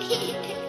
嘿嘿嘿